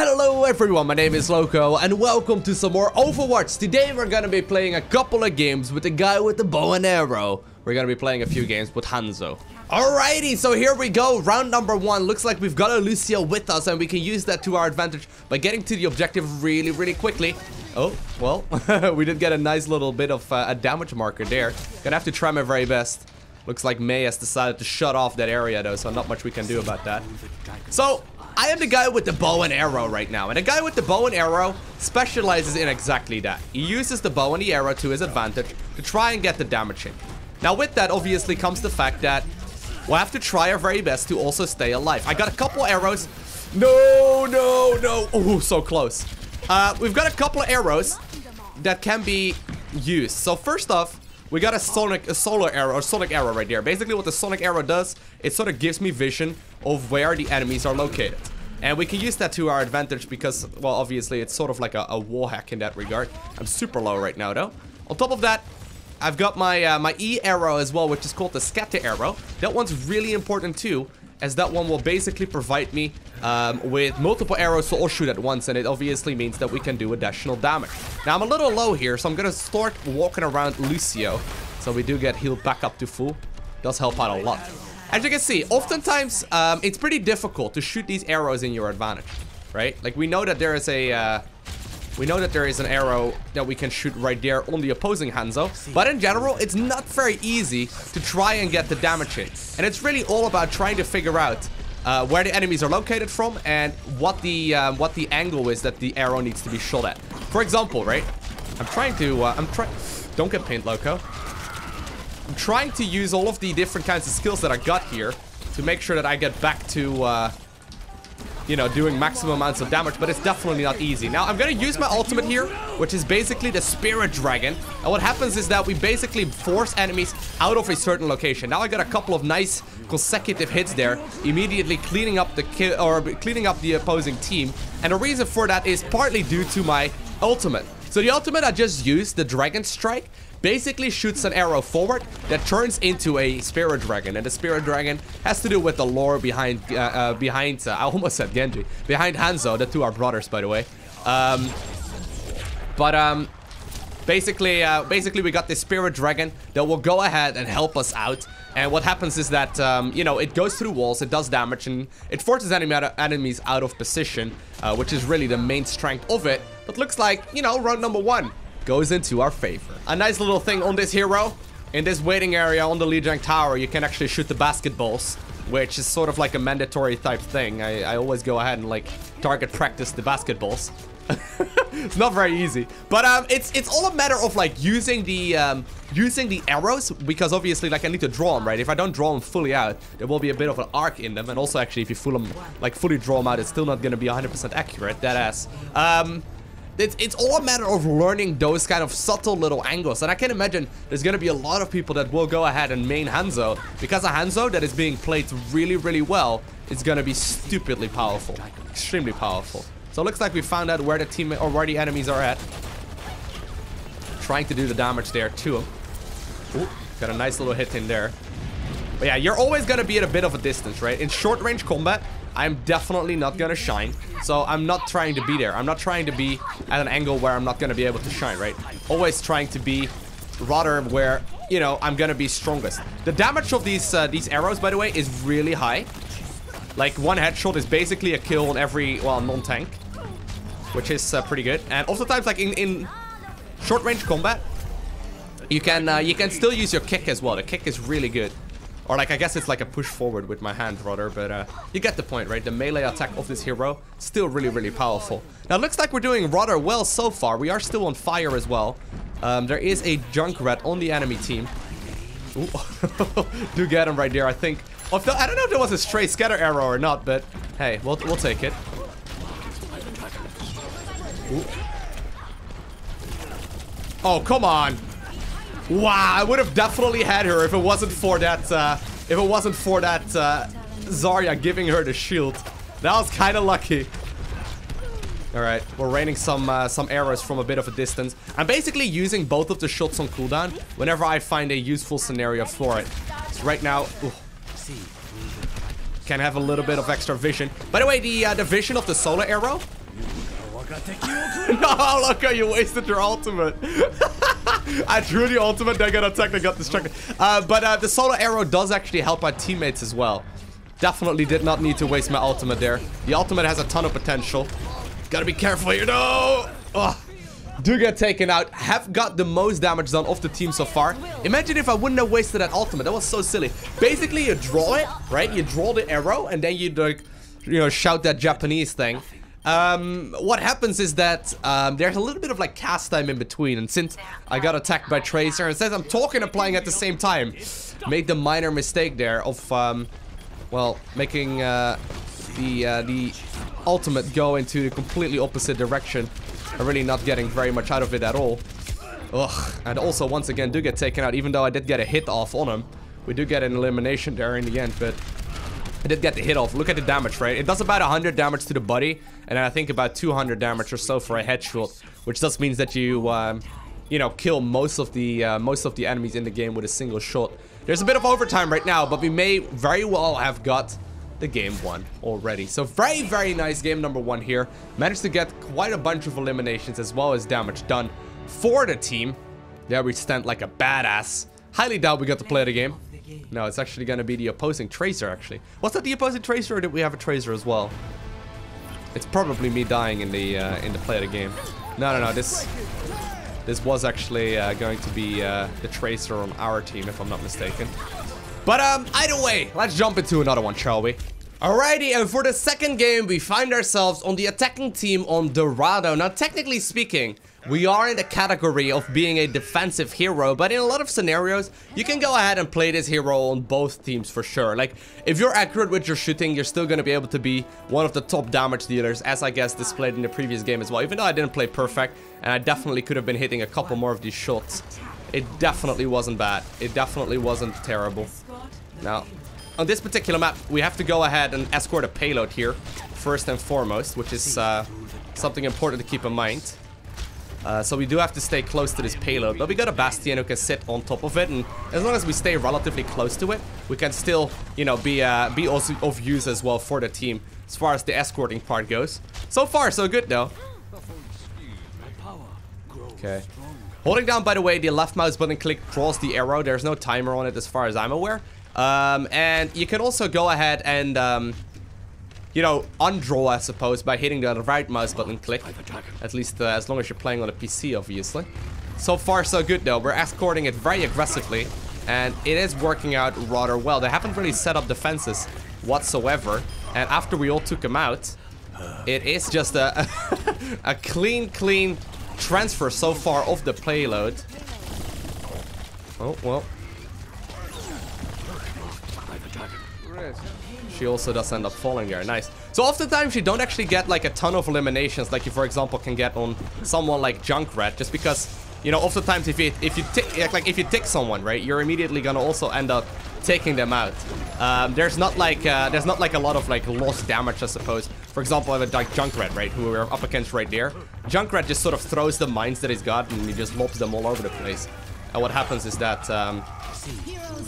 Hello everyone, my name is Lowko and welcome to some more Overwatch. Today we're gonna be playing a couple of games with the guy with the bow and arrow. We're gonna be playing a few games with Hanzo. Alrighty, so here we go, round number one. Looks like we've got a Lucio with us and we can use that to our advantage by getting to the objective really, really quickly. Oh, well, we did get a nice little bit of uh, a damage marker there. Gonna have to try my very best. Looks like Mei has decided to shut off that area though, so not much we can do about that. So, I am the guy with the bow and arrow right now, and the guy with the bow and arrow specializes in exactly that. He uses the bow and the arrow to his advantage to try and get the damage in. Now with that obviously comes the fact that we'll have to try our very best to also stay alive. I got a couple arrows. No, no, no. Oh, so close. Uh, we've got a couple of arrows that can be used. So first off, we got a sonic, a solar arrow, a sonic arrow right there. Basically what the sonic arrow does, it sort of gives me vision of where the enemies are located. And we can use that to our advantage because, well, obviously it's sort of like a, a wall hack in that regard. I'm super low right now though. On top of that, I've got my uh, my E arrow as well, which is called the scatter arrow. That one's really important too, as that one will basically provide me um, with multiple arrows to all shoot at once, and it obviously means that we can do additional damage. Now, I'm a little low here, so I'm gonna start walking around Lucio, so we do get healed back up to full. Does help out a lot. As you can see, oftentimes, um, it's pretty difficult to shoot these arrows in your advantage, right? Like, we know that there is a... Uh, we know that there is an arrow that we can shoot right there on the opposing Hanzo. But in general, it's not very easy to try and get the damage in. And it's really all about trying to figure out uh, where the enemies are located from and what the um, what the angle is that the arrow needs to be shot at. For example, right? I'm trying to... Uh, I'm trying... Don't get paint, Lowko. I'm trying to use all of the different kinds of skills that I got here to make sure that I get back to... You know, doing maximum amounts of damage, but it's definitely not easy. Now, I'm gonna use my ultimate here, which is basically the Spirit Dragon. And what happens is that we basically force enemies out of a certain location. Now I got a couple of nice consecutive hits there, immediately cleaning up the or cleaning up the opposing team. And the reason for that is partly due to my ultimate. So the ultimate I just used, the Dragon Strike, basically shoots an arrow forward that turns into a spirit dragon. And the spirit dragon has to do with the lore behind uh, uh, behind uh, I almost said Genji behind Hanzo. The two are brothers by the way. Um, but um basically uh, basically we got this spirit dragon that will go ahead and help us out. And what happens is that um, you know it goes through walls it does damage and it forces enemy enemies out of position uh, which is really the main strength of it. But looks like you know round number one goes into our favor. A nice little thing on this hero. In this waiting area on the Lijiang Tower, you can actually shoot the basketballs, which is sort of like a mandatory type thing. I, I always go ahead and like target practice the basketballs. it's not very easy, but um, it's it's all a matter of like using the um, using the arrows because obviously like I need to draw them right. If I don't draw them fully out, there will be a bit of an arc in them, and also actually if you full them like fully draw them out, it's still not gonna be 100% accurate. That ass. Um, it's, it's all a matter of learning those kind of subtle little angles. And I can imagine there's going to be a lot of people that will go ahead and main Hanzo. Because a Hanzo that is being played really, really well is going to be stupidly powerful. Extremely powerful. So it looks like we found out where the team or where the enemies are at. Trying to do the damage there to. Ooh, got a nice little hit in there. But yeah, you're always going to be at a bit of a distance, right? In short range combat, I'm definitely not gonna shine. So I'm not trying to be there. I'm not trying to be at an angle where I'm not gonna be able to shine, right? Always trying to be rather where, you know, I'm gonna be strongest. The damage of these uh, these arrows, by the way, is really high. Like, one headshot is basically a kill on every, well, non-tank. Which is uh, pretty good. And oftentimes, like, in, in short-range combat, you can, uh, you can still use your kick as well. The kick is really good. Or like, I guess it's like a push forward with my hand rather, but uh, you get the point, right? The melee attack of this hero, still really, really powerful. Now, it looks like we're doing rather well so far. We are still on fire as well. Um, there is a Junkrat on the enemy team. Do get him right there, I think. I don't know if there was a stray scatter arrow or not, but hey, we'll, we'll take it. Ooh. Oh, come on. Wow, I would have definitely had her if it wasn't for that, uh, if it wasn't for that, uh, Zarya giving her the shield. That was kind of lucky. Alright, we're raining some uh, some arrows from a bit of a distance. I'm basically using both of the shots on cooldown whenever I find a useful scenario for it. So right now, ooh, can have a little bit of extra vision. By the way, the uh, the vision of the solar arrow no, how you wasted your ultimate. I drew the ultimate, then got attacked and got distracted. Uh, but uh, the solar arrow does actually help my teammates as well. Definitely did not need to waste my ultimate there. The ultimate has a ton of potential. Gotta be careful here. No! Ugh. Do get taken out. Have got the most damage done off the team so far. Imagine if I wouldn't have wasted that ultimate. That was so silly. Basically, you draw it, right? You draw the arrow, and then you like, you know, shout that Japanese thing. Um, what happens is that um, there's a little bit of like cast time in between, and since I got attacked by Tracer, and since I'm talking and playing at the same time, made the minor mistake there of, um, well, making uh, the uh, the ultimate go into the completely opposite direction. I'm really not getting very much out of it at all. Ugh. And also, once again, do get taken out, even though I did get a hit off on him. We do get an elimination there in the end, but I did get the hit off. Look at the damage, right? It does about 100 damage to the body, and I think about 200 damage or so for a headshot, which just means that you, um, you know, kill most of the uh, most of the enemies in the game with a single shot. There's a bit of overtime right now, but we may very well have got the game won already. So very, very nice game number one here. Managed to get quite a bunch of eliminations as well as damage done for the team. There we stand like a badass. Highly doubt we got to play the game. No, it's actually going to be the opposing Tracer, actually. Was that the opposing Tracer, or did we have a Tracer as well? It's probably me dying in the uh, in the play of the game. No, no, no. This this was actually uh, going to be uh, the Tracer on our team, if I'm not mistaken. But um, either way, let's jump into another one, shall we? Alrighty, and for the second game, we find ourselves on the attacking team on Dorado. Now, technically speaking, we are in the category of being a defensive hero, but in a lot of scenarios, you can go ahead and play this hero on both teams for sure. Like, if you're accurate with your shooting, you're still going to be able to be one of the top damage dealers, as I guess displayed in the previous game as well. Even though I didn't play perfect, and I definitely could have been hitting a couple more of these shots. It definitely wasn't bad. It definitely wasn't terrible. Now, on this particular map, we have to go ahead and escort a payload here, first and foremost, which is uh, something important to keep in mind. Uh, so we do have to stay close to this payload, but we got a Bastion who can sit on top of it, and as long as we stay relatively close to it, we can still, you know, be uh, be also of use as well for the team, as far as the escorting part goes. So far, so good though. Okay. Holding down, by the way, the left mouse button click draws the arrow. There's no timer on it as far as I'm aware. Um, and you can also go ahead and, um, you know, undraw, I suppose, by hitting the right mouse button click. At least uh, as long as you're playing on a PC, obviously. So far, so good, though. We're escorting it very aggressively, and it is working out rather well. They haven't really set up defenses whatsoever, and after we all took them out, it is just a, a clean, clean transfer so far of the payload. Oh, well, She also does end up falling there. Nice. So oftentimes you don't actually get like a ton of eliminations like you for example can get on someone like Junkrat just because you know oftentimes if you if you tick like if you tick someone right you're immediately gonna also end up taking them out. Um, there's not like uh, there's not like a lot of like lost damage I suppose. For example, I have like Junkrat right who we're up against right there. Junkrat just sort of throws the mines that he's got and he just lobs them all over the place. And what happens is that um,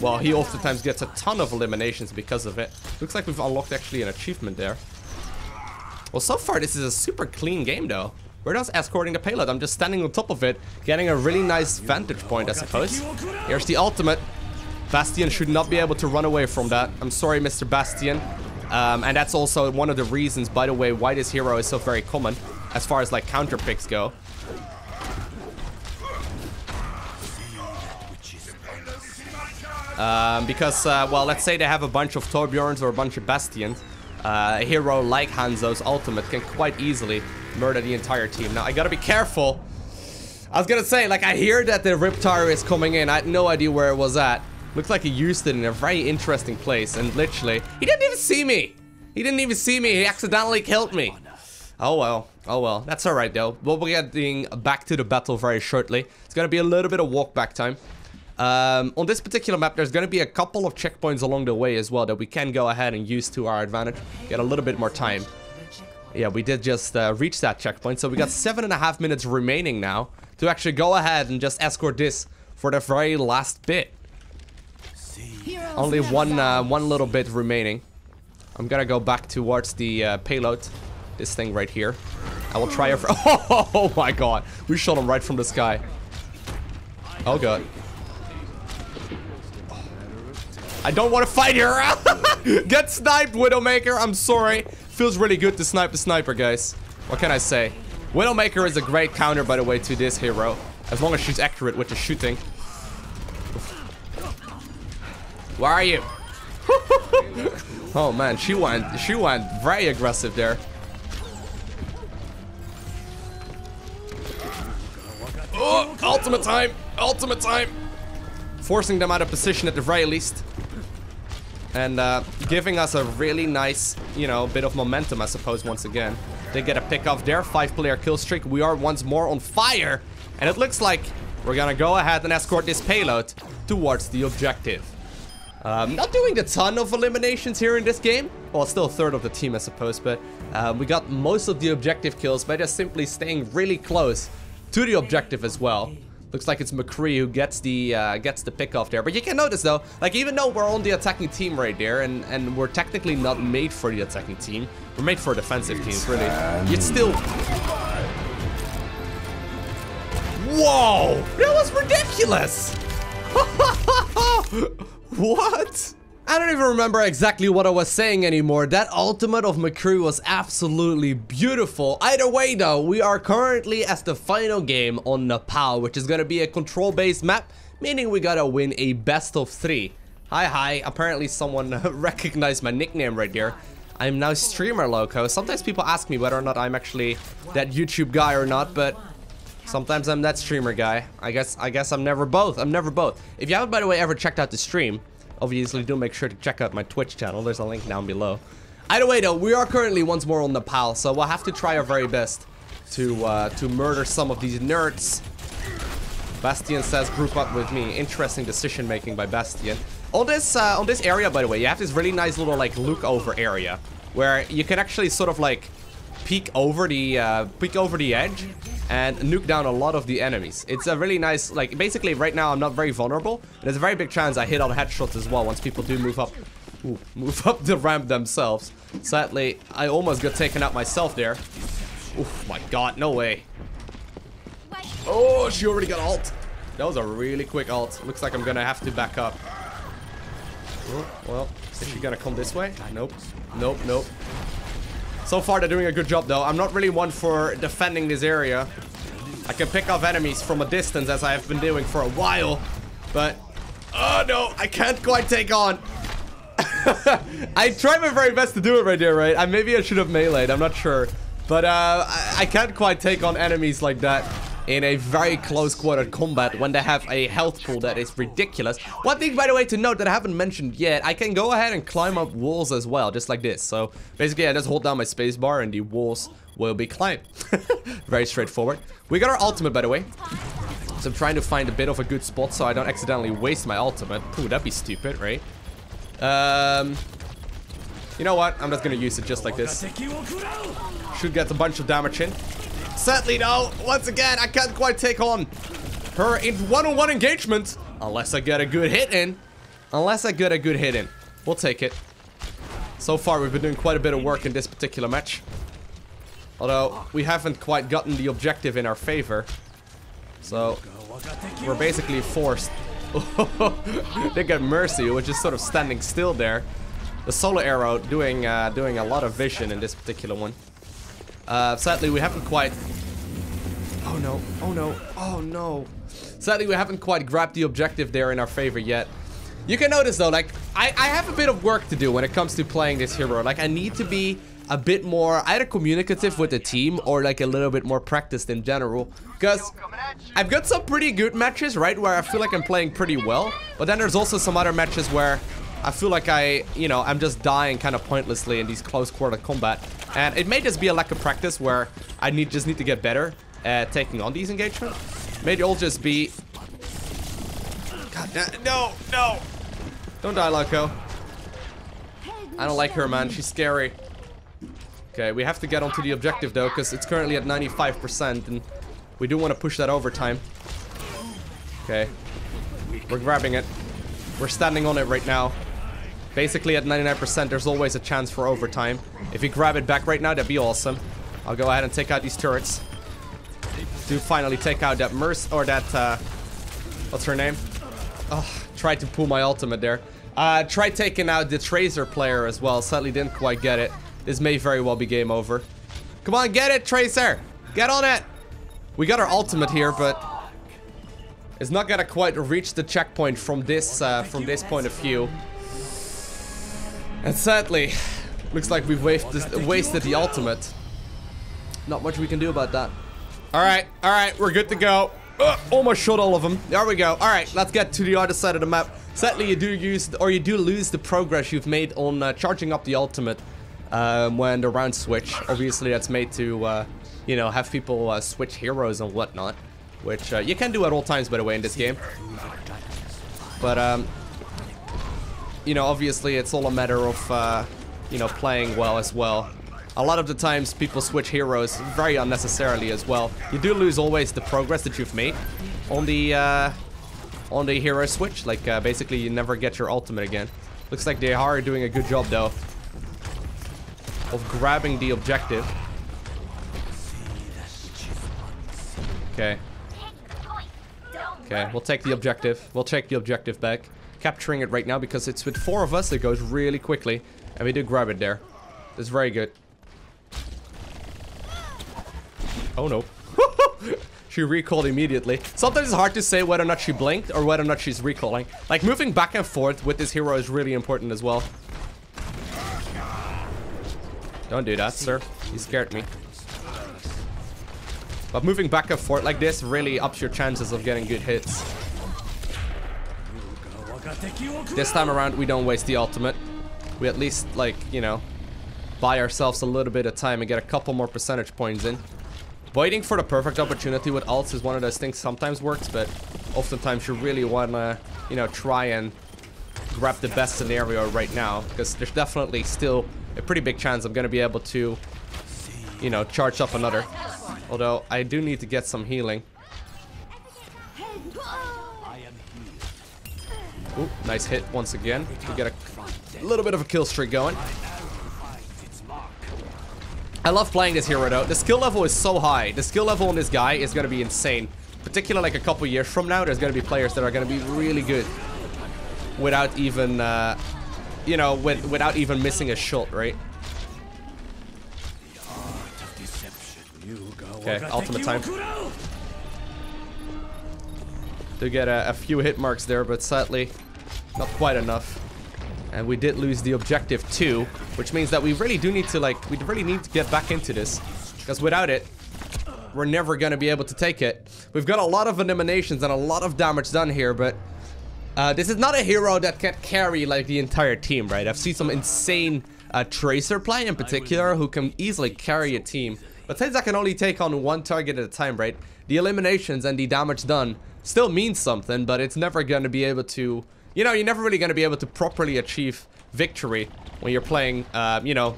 well, he oftentimes gets a ton of eliminations because of it. Looks like we've unlocked actually an achievement there. Well, so far this is a super clean game though. We're just escorting the payload. I'm just standing on top of it, getting a really nice vantage point, I suppose. Here's the ultimate. Bastion should not be able to run away from that. I'm sorry, Mr. Bastion. Um, and that's also one of the reasons, by the way, why this hero is so very common as far as like counter picks go. Um, because, uh, well, let's say they have a bunch of Torbjorns or a bunch of Bastions. Uh, a hero like Hanzo's ultimate can quite easily murder the entire team. Now, I gotta be careful. I was gonna say, like, I hear that the RIP-Tire is coming in. I had no idea where it was at. Looks like he used it in a very interesting place. And literally, he didn't even see me. He didn't even see me. He accidentally killed me. Oh, well. Oh, well. That's alright, though. We'll be getting back to the battle very shortly. It's gonna be a little bit of walk back time. Um, on this particular map, there's going to be a couple of checkpoints along the way as well that we can go ahead and use to our advantage. Get a little bit more time. Yeah, we did just uh, reach that checkpoint, so we got seven and a half minutes remaining now to actually go ahead and just escort this for the very last bit. Only one, uh, one little bit remaining. I'm gonna go back towards the uh, payload, this thing right here. I will try it for- Oh my god. We shot him right from the sky. Oh god. I don't want to fight here. Get sniped, Widowmaker. I'm sorry. Feels really good to snipe the sniper, guys. What can I say? Widowmaker is a great counter, by the way, to this hero. As long as she's accurate with the shooting. Where are you? oh man, she went she went very aggressive there. Oh, ultimate time! Ultimate time! Forcing them out of position at the very least. And uh, giving us a really nice, you know, bit of momentum, I suppose, once again. They get a pick off their five player kill streak. We are once more on fire. And it looks like we're gonna go ahead and escort this payload towards the objective. Um, not doing a ton of eliminations here in this game. Well, still a third of the team, I suppose, but um, we got most of the objective kills by just simply staying really close to the objective as well. Looks like it's McCree who gets the uh, gets the pick off there. But you can notice though, like even though we're on the attacking team right there, and and we're technically not made for the attacking team, we're made for defensive teams, really. It's still. Whoa! That was ridiculous! what? I don't even remember exactly what I was saying anymore. That ultimate of McCree was absolutely beautiful. Either way though, we are currently as the final game on Nepal, which is gonna be a control-based map, meaning we gotta win a best of three. Hi, hi. Apparently someone recognized my nickname right there. I'm now Streamer Lowko. Sometimes people ask me whether or not I'm actually that YouTube guy or not, but sometimes I'm that streamer guy. I guess I guess I'm never both. I'm never both. If you haven't, by the way, ever checked out the stream, obviously do make sure to check out my Twitch channel. There's a link down below. Either way, though, we are currently once more on Nepal, so we'll have to try our very best to uh, to murder some of these nerds. Bastion says, "Group up with me." Interesting decision making by Bastion. On this uh, on this area, by the way, you have this really nice little like look over area where you can actually sort of like peek over the uh, peek over the edge and nuke down a lot of the enemies. It's a really nice, like, basically right now I'm not very vulnerable. There's a very big chance I hit the headshots as well once people do move up, ooh, move up the ramp themselves. Sadly, I almost got taken out myself there. Oh my god, no way. Oh, she already got ult. That was a really quick ult. Looks like I'm gonna have to back up. Oh, well, is she gonna come this way? Nope. Nope, nope. So far, they're doing a good job, though. I'm not really one for defending this area. I can pick off enemies from a distance, as I have been doing for a while. But, oh no, I can't quite take on. I tried my very best to do it right there, right? I, maybe I should have meleeed, I'm not sure. But uh, I, I can't quite take on enemies like that in a very close quarter combat when they have a health pool that is ridiculous. One thing, by the way, to note that I haven't mentioned yet, I can go ahead and climb up walls as well, just like this. So basically, I just hold down my spacebar and the walls will be climbed. very straightforward. We got our ultimate, by the way. So I'm trying to find a bit of a good spot so I don't accidentally waste my ultimate. Ooh, that'd be stupid, right? Um, you know what? I'm just gonna use it just like this. Should get a bunch of damage in. Sadly, though, once again, I can't quite take on her in one-on-one -on -one engagement unless I get a good hit in. Unless I get a good hit in. We'll take it. So far, we've been doing quite a bit of work in this particular match. Although, we haven't quite gotten the objective in our favor. So, we're basically forced. they get Mercy, which is sort of standing still there. The Solar Arrow doing, uh, doing a lot of vision in this particular one. Uh, sadly, we haven't quite... Oh no, oh no, oh no. Sadly, we haven't quite grabbed the objective there in our favor yet. You can notice though, like, I, I have a bit of work to do when it comes to playing this hero. Like, I need to be a bit more either communicative with the team or like a little bit more practiced in general. Because I've got some pretty good matches, right, where I feel like I'm playing pretty well. But then there's also some other matches where I feel like I, you know, I'm just dying kind of pointlessly in these close quarter combat. And it may just be a lack of practice where I need just need to get better at taking on these engagements. Maybe I'll just be... God, no, no! Don't die, Lowko. I don't like her, man. She's scary. Okay, we have to get onto the objective, though, because it's currently at 95%, and we do want to push that overtime. Okay. We're grabbing it. We're standing on it right now. Basically, at 99%, there's always a chance for overtime. If we grab it back right now, that'd be awesome. I'll go ahead and take out these turrets. Do finally take out that Merc or that uh what's her name? Oh, tried to pull my ultimate there. Uh tried taking out the Tracer player as well. Sadly didn't quite get it. This may very well be game over. Come on, get it, Tracer! Get on it! We got our ultimate here, but it's not gonna quite reach the checkpoint from this uh, from this point of view. And sadly, looks like we've wasted the ultimate. Not much we can do about that. All right, all right, we're good to go. Uh, almost shot all of them. There we go. All right, let's get to the other side of the map. Sadly, you do use or you do lose the progress you've made on uh, charging up the ultimate um, when the round switch. Obviously, that's made to uh, you know have people uh, switch heroes and whatnot, which uh, you can do at all times, by the way, in this game. But um, you know, obviously, it's all a matter of uh, you know playing well as well. A lot of the times people switch heroes very unnecessarily as well. You do lose always the progress that you've made on the uh, on the hero switch. Like uh, basically you never get your ultimate again. Looks like they are doing a good job though of grabbing the objective. Okay. Okay, we'll take the objective. We'll take the objective back. Capturing it right now because it's with four of us. It goes really quickly. And we do grab it there. It's very good. Oh no. she recalled immediately. Sometimes it's hard to say whether or not she blinked or whether or not she's recalling. Like moving back and forth with this hero is really important as well. Don't do that, sir. You scared me. But moving back and forth like this really ups your chances of getting good hits. This time around, we don't waste the ultimate. We at least, like, you know, buy ourselves a little bit of time and get a couple more percentage points in. Waiting for the perfect opportunity with ults is one of those things sometimes works, but oftentimes you really want to, you know, try and grab the best scenario right now, because there's definitely still a pretty big chance I'm going to be able to, you know, charge up another. Although, I do need to get some healing. Ooh, nice hit once again. We get a little bit of a kill streak going. I love playing this hero though. The skill level is so high. The skill level on this guy is going to be insane. Particularly like a couple years from now, there's going to be players that are going to be really good. Without even, uh, you know, with, without even missing a shot, right? Okay, ultimate time. To get a, a few hit marks there, but sadly, not quite enough. And we did lose the objective too, which means that we really do need to like, we really need to get back into this. Because without it, we're never going to be able to take it. We've got a lot of eliminations and a lot of damage done here, but uh, this is not a hero that can carry like the entire team, right? I've seen some insane uh, Tracer play in particular who can easily carry a team. But since I can only take on one target at a time, right? The eliminations and the damage done still means something, but it's never going to be able to you know, you're never really going to be able to properly achieve victory when you're playing, uh, you know,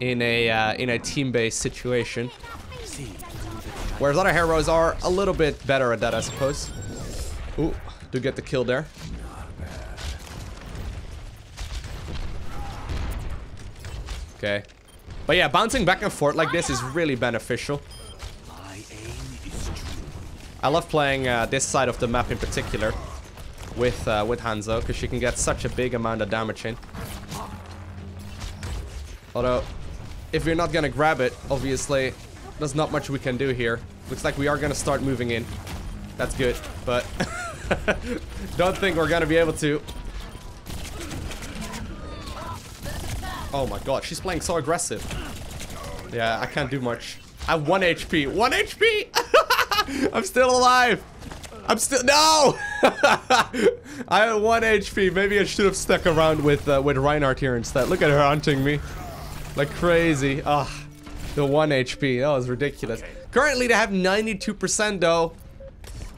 in a uh, in a team-based situation. Whereas other heroes are a little bit better at that, I suppose. Ooh, do get the kill there. Okay. But yeah, bouncing back and forth like this is really beneficial. I love playing uh, this side of the map in particular with uh, with Hanzo because she can get such a big amount of damage in. Although, if you're not gonna grab it, obviously, there's not much we can do here. Looks like we are gonna start moving in. That's good, but don't think we're gonna be able to. Oh my god, she's playing so aggressive. Yeah, I can't do much. I have 1 HP. 1 HP! I'm still alive! I'm still- No! I have 1 HP. Maybe I should have stuck around with uh, with Reinhardt here instead. Look at her hunting me. Like crazy. Ah, the 1 HP. That was ridiculous. Currently, they have 92% though.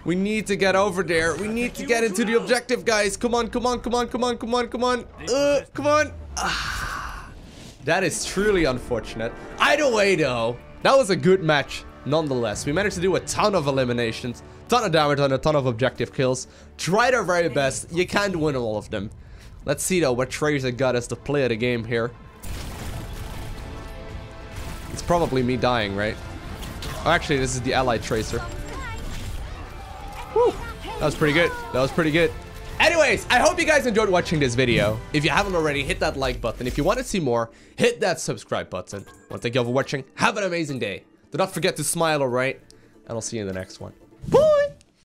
We need to get over there. We need to get into the objective, guys. Come on, come on, come on, come on, come on, come on. Uh, come on. Ah, that is truly unfortunate. Either way, though, that was a good match nonetheless. We managed to do a ton of eliminations, ton of damage and a ton of objective kills. Tried our very best. You can't win all of them. Let's see though what Tracer got us to play the game here. Probably me dying, right? Oh, actually, this is the allied tracer. That was pretty good. That was pretty good. Anyways, I hope you guys enjoyed watching this video. If you haven't already, hit that like button. If you want to see more, hit that subscribe button. I want thank you all for watching. Have an amazing day. Do not forget to smile, alright? And I'll see you in the next one.